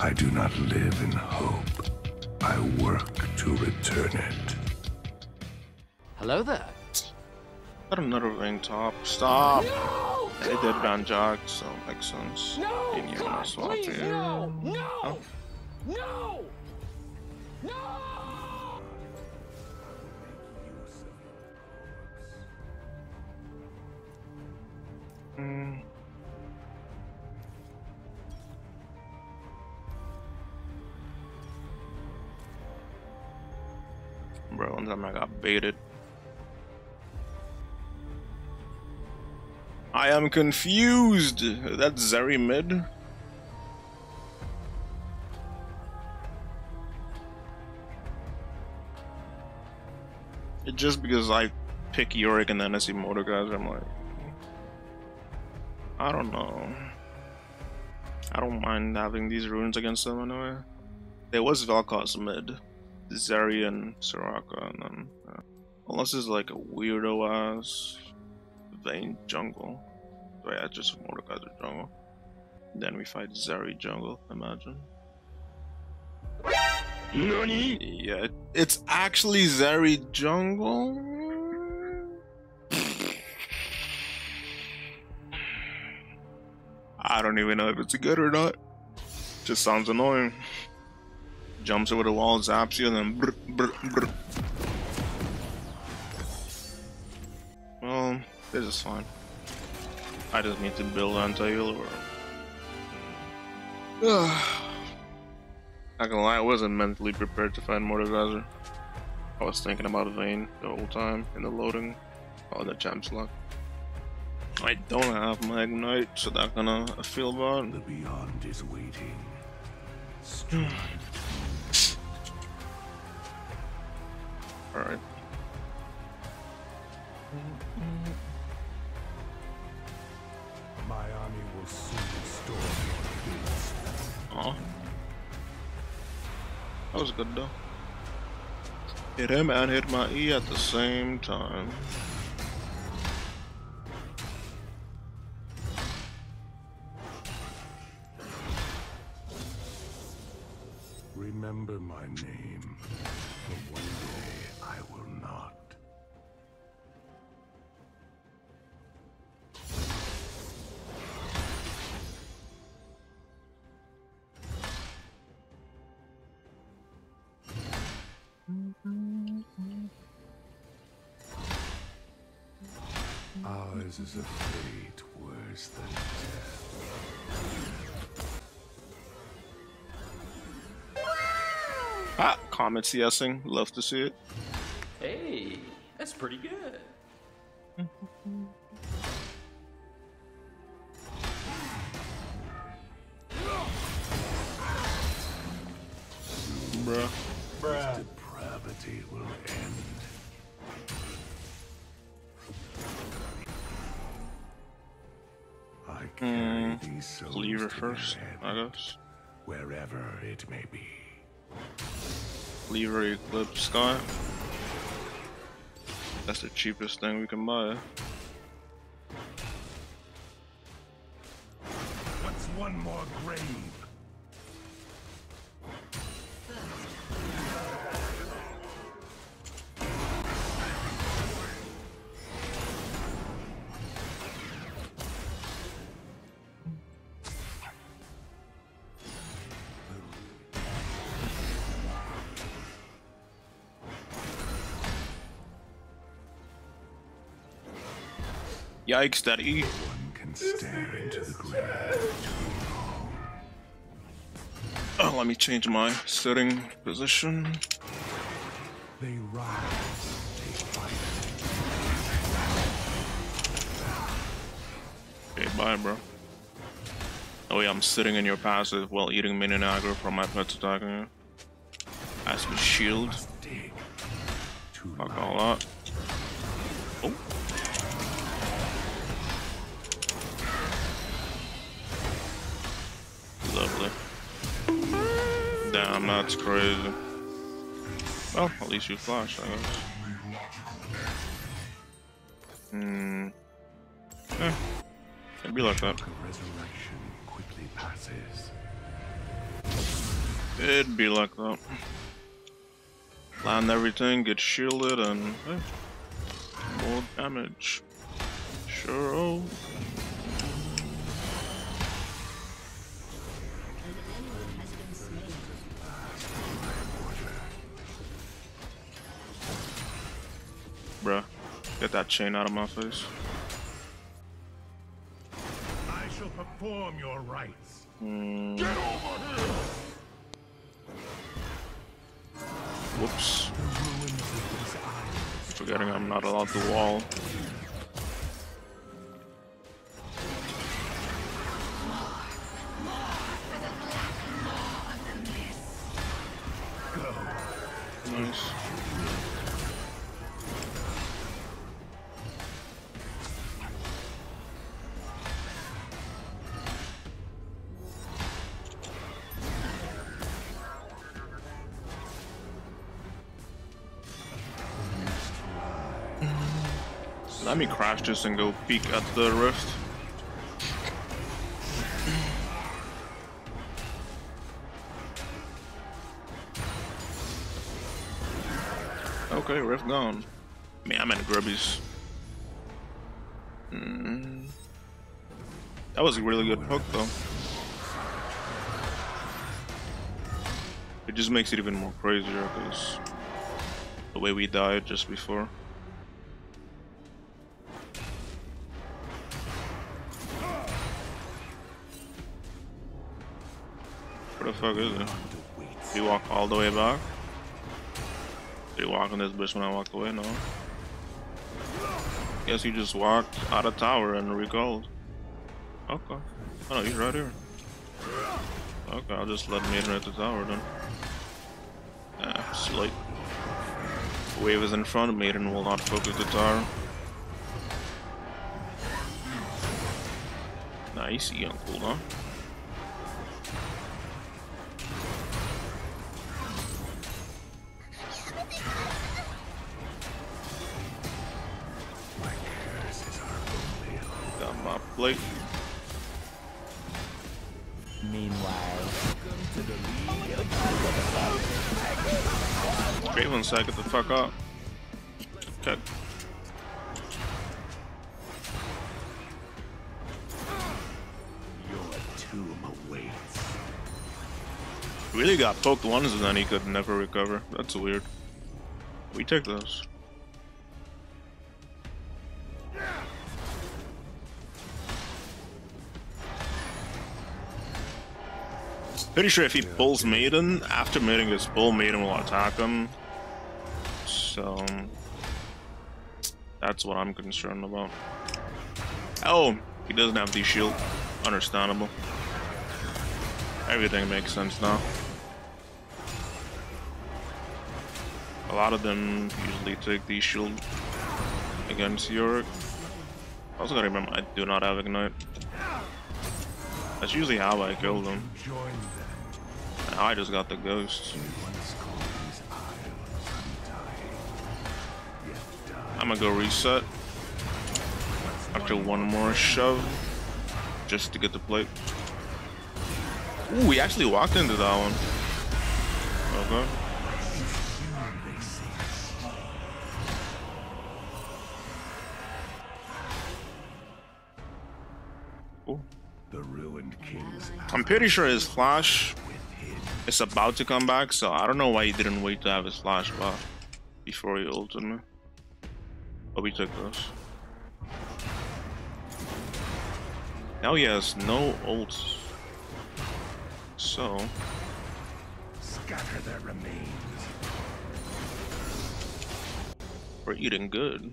I do not live in hope. I work to return it. Hello there. Got another ring top. Stop! No! They did ban Jack, so makes sense. No! He knew I God, swapped please, it. no! No! Oh. No! No! Mm. Bro, one time I got baited. I am confused. That's Zeri mid. It just because I pick Yorick and then I see Mordekaiser, I'm like, I don't know. I don't mind having these runes against them anyway. There was Vel'Koz mid, Zeri and Soraka, and then uh, unless it's like a weirdo ass Vayne jungle. So yeah, just Mordekaiser jungle. Then we fight Zeri jungle. Imagine. Nani? Yeah, it's actually Zeri jungle. I don't even know if it's good or not. Just sounds annoying. Jumps over the wall, zaps you, and then brr, brr, brr. Well, this is fine. I just need to build anti-heal or... Not gonna lie, I wasn't mentally prepared to find Mordekaiser. I was thinking about Vayne the whole time in the loading. Oh, the champs lock. I don't have my ignite, so that's gonna feel bad. The beyond is waiting. Alright. My army will soon your gates. That was good though. Hit him and hit my E at the same time. Remember my name, Ours is a fate worse than death. Ah, Comet CSing. Love to see it. Hey, that's pretty good. Souls Cleaver to their first, I guess. wherever it may be. Cleaver Eclipse Sky. That's the cheapest thing we can buy. What's one more grave? Yikes, that E. One can stare into the grave. Oh, let me change my sitting position. They rise. Okay, bye, bro. Oh yeah, I'm sitting in your passive while eating minion aggro from my pets attacking you. As we shield. To Fuck all that. That's crazy. Well, at least you flash, I guess. Hmm. Eh. It'd be like that. It'd be like that. Land everything, get shielded, and hey, more damage. Sure. Oh. Bruh, get that chain out of my face. I shall perform your rites. Hmm. Whoops. Forgetting I'm not allowed to wall. Let me crash this and go peek at the rift. Okay, rift gone. Man, I'm in grubbies. Mm. That was a really good hook though. It just makes it even more crazier because the way we died just before. Fuck is it? He walk all the way back? He walk on this bitch when I walked away? No. Guess he just walked out of tower and recalled. Okay. Oh no, he's right here. Okay, I'll just let in at the tower then. Ah, slight. Wave is in front of Maiden will not focus the tower. Nice, on cooldown. Got my. Meanwhile, Wait one sec, get the fuck up. Okay. Your tomb awaits. Really got poked once and then he could never recover. That's weird. We take those. Pretty sure if he pulls Maiden, after mating his pull, Maiden will attack him. So... That's what I'm concerned about. Oh! He doesn't have the shield. Understandable. Everything makes sense now. A lot of them usually take the shield against Yorick. Also gotta remember I do not have Ignite. That's usually how I kill them. I just got the ghost. I'm gonna go reset after one more shove just to get the plate. Ooh, we actually walked into that one. Okay. Pretty sure his flash is about to come back, so I don't know why he didn't wait to have his flash back before he ulted me. But we took those. Now he has no ults. So, scatter their remains. we're eating good.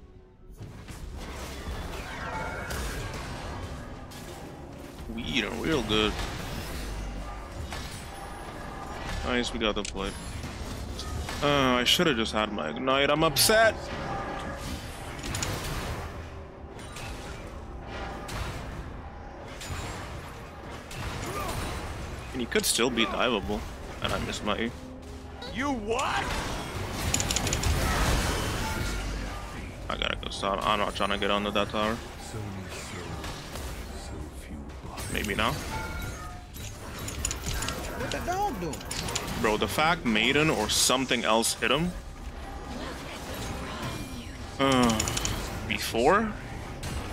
We eating real good. Nice, we got the plate. Uh, I should have just had my ignite. I'm upset. And you could still be diveable. And I missed my E. You what? I gotta go stop. I'm not trying to get onto that tower. So many souls, so few bodies. Maybe now. What the dog doing? Bro, the fact Maiden or something else hit him uh, before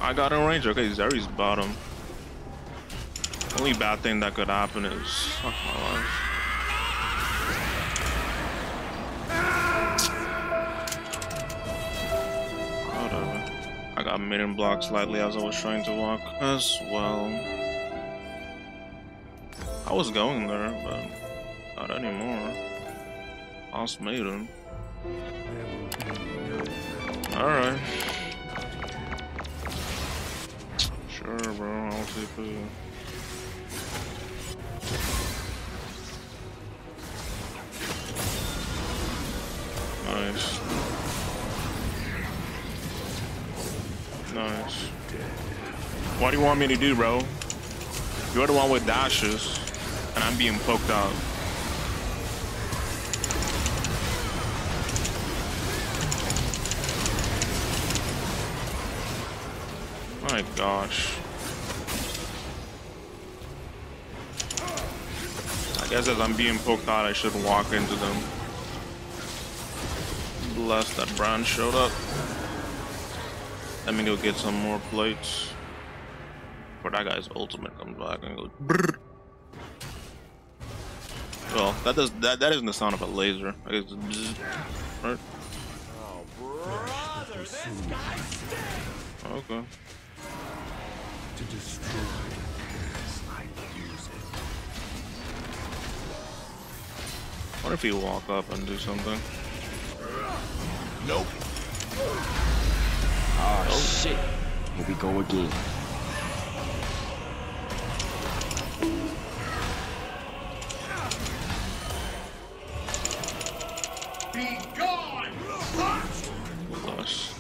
I got in range. Okay, Zeri's bottom. Only bad thing that could happen is fuck my life. I got maiden blocked slightly as I was trying to walk as well. I was going there, but not anymore. Lost maiden. Alright. Sure, bro. I'll TP. Nice. Nice. What do you want me to do, bro? You're the one with dashes, and I'm being poked out. Gosh. I guess as I'm being poked out, I should walk into them. Bless that Braum showed up. Let me go get some more plates. Before that guy's ultimate comes back and goes brrr. Well, that does that that isn't the sound of a laser. I guess bzzz, right? Oh, brother, this guy stinks! Okay. To destroy I use it. What if you walk up and do something? Nope. Oh, shit. Here we go again. Be gone! Gosh.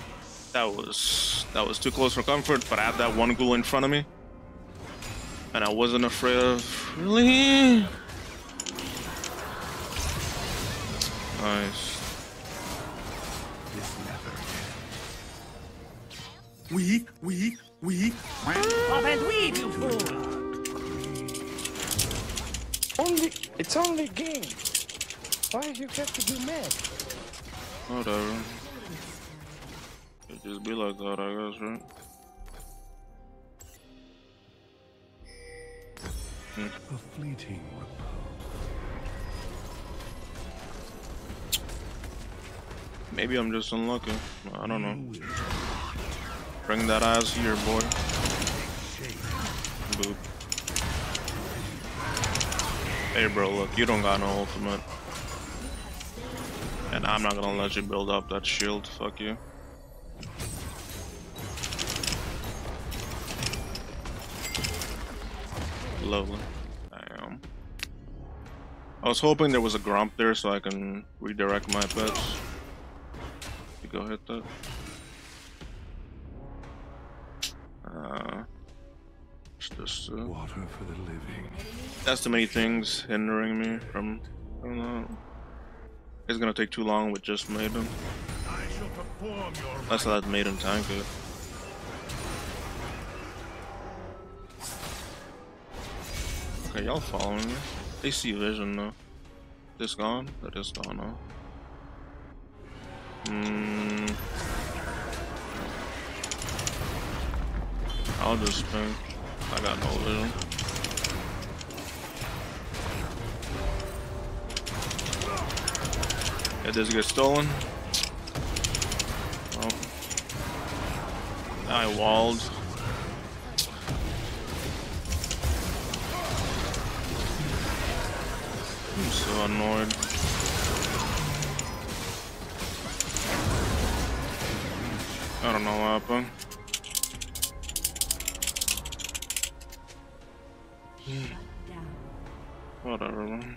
That was that was too close for comfort, but I had that one ghoul in front of me. And I wasn't afraid of really Nice. This never ends. Weak, weak, weak. Pop and weave, you fool! Only, it's only game. Why you have to be mad? Whatever. Just be like that, I guess, right? A fleeting repose. Maybe I'm just unlucky. I don't know. Bring that ass here, boy. Boop. Hey, bro, look, you don't got no ultimate. And I'm not gonna let you build up that shield. Fuck you. Lovely. Damn. I was hoping there was a Gromp there so I can redirect my pets. You go hit that. Uh, what's this? Uh, Water for the living. that's too many things hindering me from. I don't know. It's gonna take too long with just Maiden. I shall perform your Let's let Maiden tank it. Okay, y'all following me? They see vision though. This gone? That is gone now. Hmm. I'll just spin. I got no vision. It does get stolen. Oh. I walled. I'm so annoyed. I don't know what happened. Whatever, man.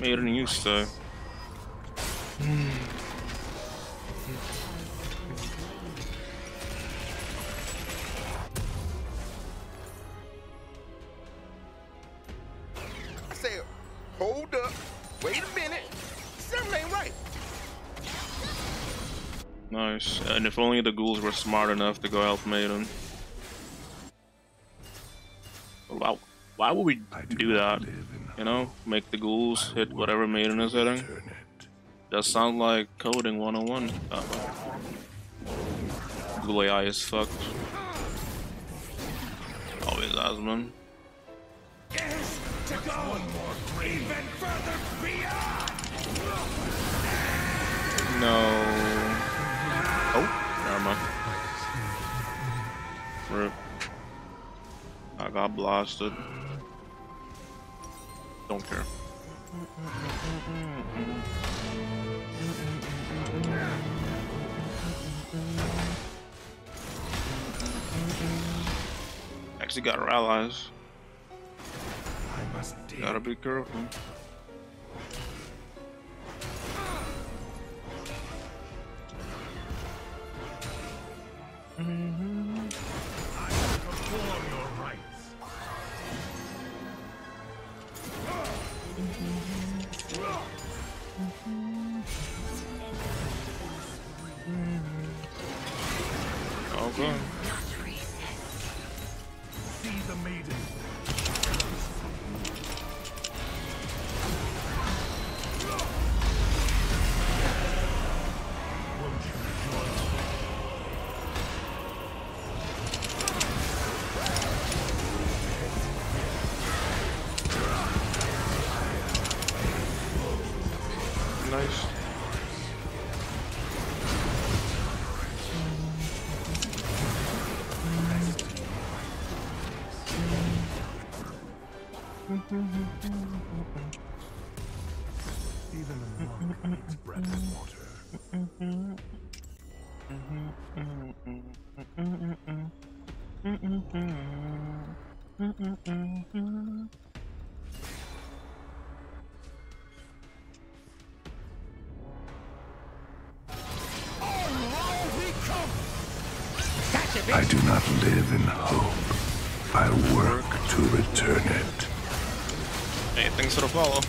Made an use though. Nice. And if only the ghouls were smart enough to go help Maiden. Wow. Why would we I do that? You know, make the ghouls hit whatever maiden is hitting. That sounds like coding 101. Uh, Ghoul AI is fucked. Always has been. No. Oh, never mind. Rip. I got blasted. Don't care. Actually got our allies. I must. Gotta be careful. Okay. Do not live in hope. I work to return it. Hey, thanks for the follow.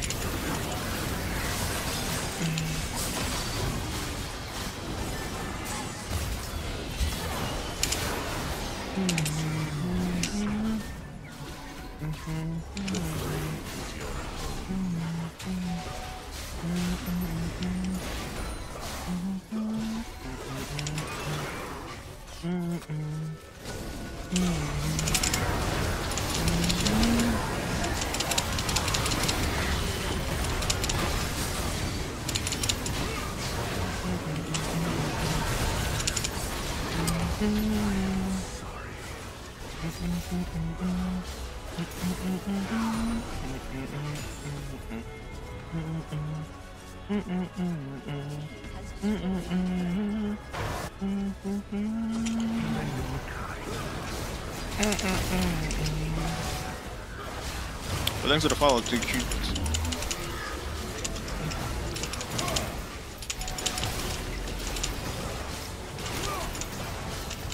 Thanks for the follow, too cute.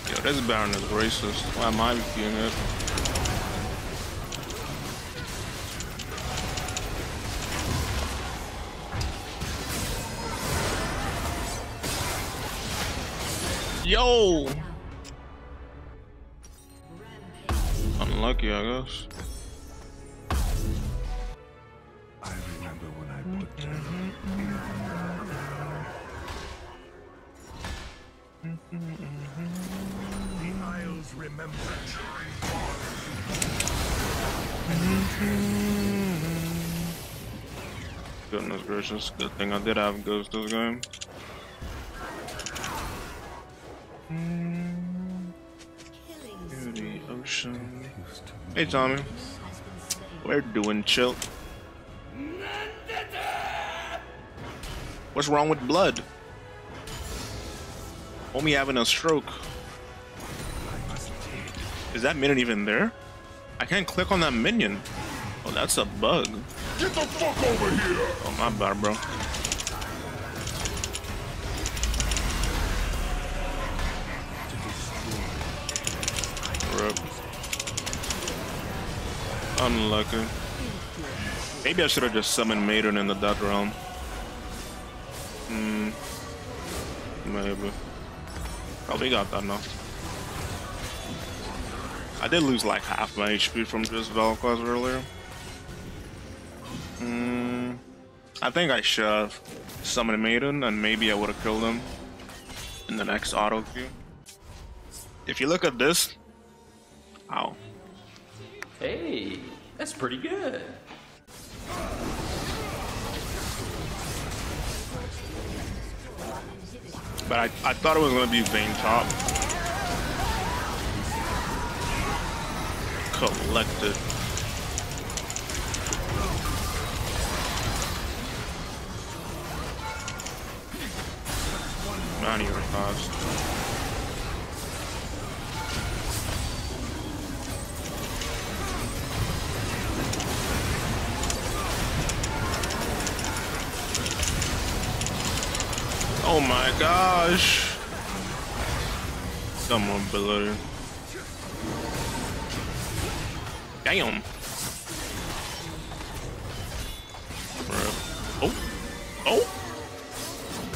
Yo, this Baron is racist. Why am I being it? Yo! Unlucky, I guess. Goodness gracious, good thing I did have ghost this game. Beauty Ocean. Hey Tommy. We're doing chill. What's wrong with blood? Homie having a stroke. Is that minion even there? I can't click on that minion. Oh, that's a bug. Get the fuck over here! Oh, my bad, bro. Rip. Unlucky. Maybe I should have just summoned Maiden in the Death Realm. Hmm. Maybe. Probably got that now. I did lose like half my HP from just Vel'Koz earlier. Mm, I think I should have summoned Maiden and maybe I would have killed him in the next auto queue. If you look at this, ow. Hey, that's pretty good. But I, I thought it was gonna be Vayne Top. Collected. Man, you're fast. Oh my gosh. Someone below. Damn.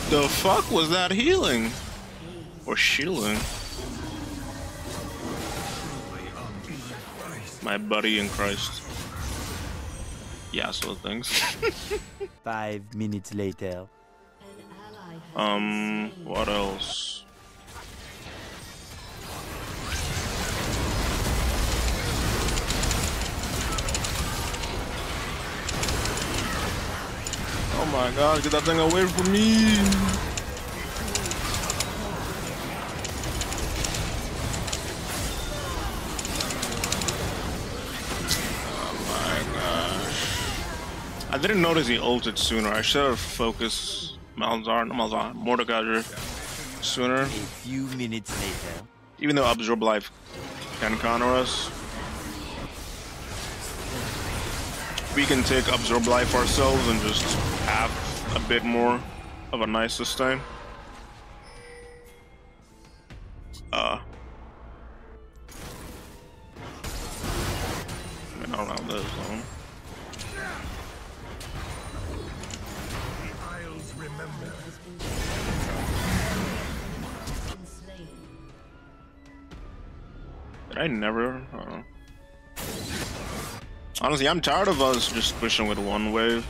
The fuck was that healing? Or shielding? My buddy in Christ. Yeah, so things. Five minutes later. Um, what else? Oh my god, get that thing away from me! Oh my gosh. I didn't notice he ulted sooner. I should have focused Malzahar, no Malzahar, Mordekaiser sooner. A few minutes later. Even though Absorb Life can counter us, we can take Absorb Life ourselves and just have a bit more of a nice sustain. Uh. I mean, I don't have this one. Did I never? I Honestly, I'm tired of us just pushing with one wave.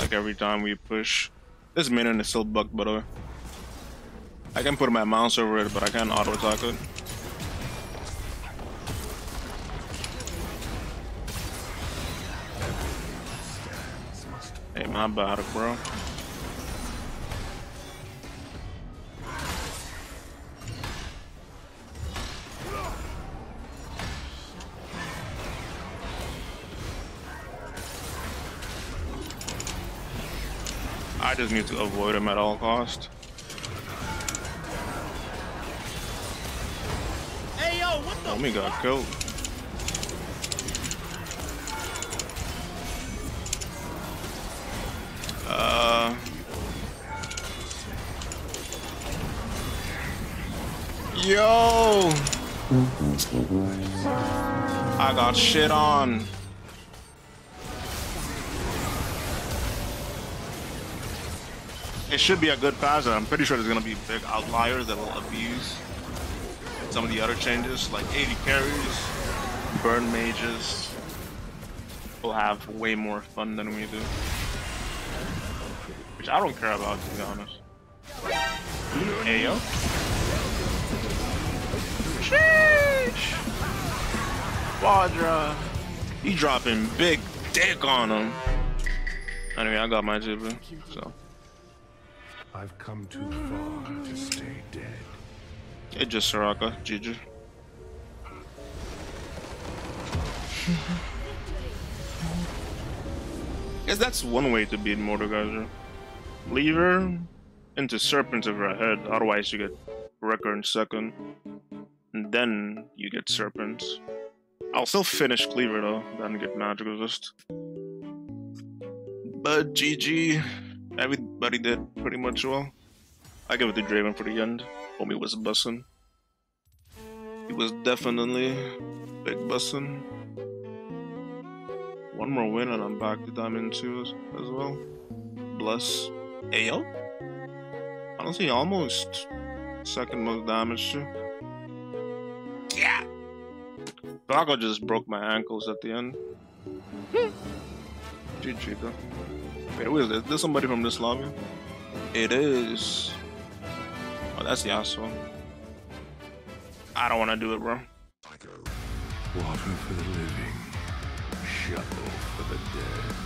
Like every time we push. This minion is still bugged, by the way. I can put my mouse over it, but I can't auto attack it. Hey, my bad, bro. I just need to avoid him at all cost. Hey yo, what the? Homie got killed. Uh. Yo! I got shit on. It should be a good pass, and I'm pretty sure there's gonna be big outliers that will abuse some of the other changes, like 80 carries, burn mages. will have way more fun than we do. Which I don't care about, to be honest. Hey, yo. Sheesh! Quadra! He dropping big dick on him. Anyway, I got my Jibu, so. I've come too far to stay dead. It just Soraka, GG. Guess that's one way to beat Mordekaiser. Leave her into Serpent of her head, otherwise you get Wrecker in second. And then you get Serpent. I'll still finish Cleaver though, then get Magic Resist. But GG, everybody did pretty much well. I give it to Draven for the end. Homie was bussin'. He was definitely big bussin'. One more win and I'm back to Diamond 2 as, well. Bless. Ayo. Honestly, almost second most damage too. Yeah. Drago just broke my ankles at the end. Hmm. GG though. Wait, who is this? This somebody from this lobby? It is. Oh, that's Yasuo. I don't want to do it, bro. Water for the living, shovel for the dead.